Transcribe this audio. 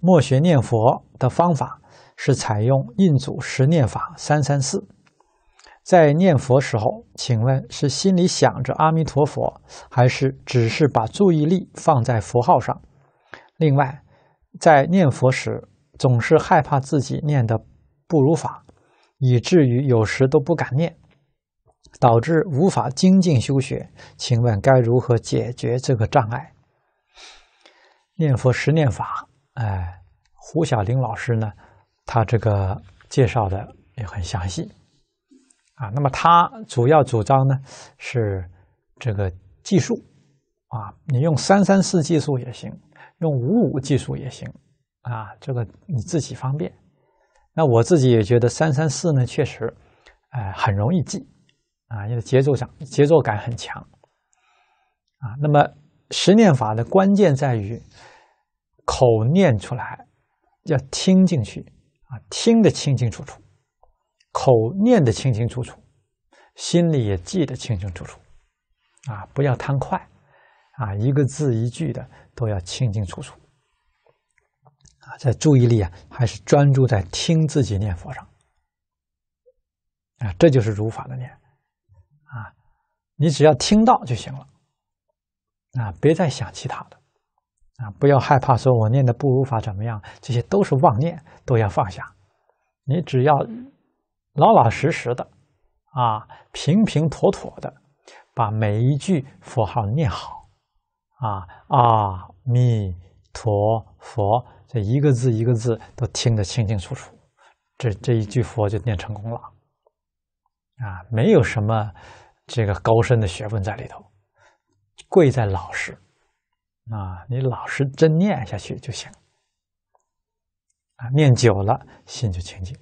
默学念佛的方法是采用印祖十念法三三四。在念佛时候，请问是心里想着阿弥陀佛，还是只是把注意力放在佛号上？另外，在念佛时总是害怕自己念的不如法，以至于有时都不敢念，导致无法精进修学。请问该如何解决这个障碍？念佛十念法，哎，胡小玲老师呢，他这个介绍的也很详细。啊，那么他主要主张呢是这个计数啊，你用三三四计数也行，用五五计数也行啊，这个你自己方便。那我自己也觉得三三四呢确实，哎，很容易记啊，因为节奏上节奏感很强啊。那么十念法的关键在于口念出来要听进去啊，听得清清楚楚。口念的清清楚楚，心里也记得清清楚楚，啊，不要贪快，啊，一个字一句的都要清清楚楚，啊，在注意力啊，还是专注在听自己念佛上，啊，这就是如法的念，啊，你只要听到就行了，啊，别再想其他的，啊，不要害怕说我念的不如法怎么样，这些都是妄念，都要放下，你只要。老老实实的，啊，平平妥妥的，把每一句佛号念好，啊，阿弥陀佛，这一个字一个字都听得清清楚楚，这这一句佛就念成功了，啊，没有什么这个高深的学问在里头，贵在老实，啊，你老实真念下去就行，啊，念久了心就清净。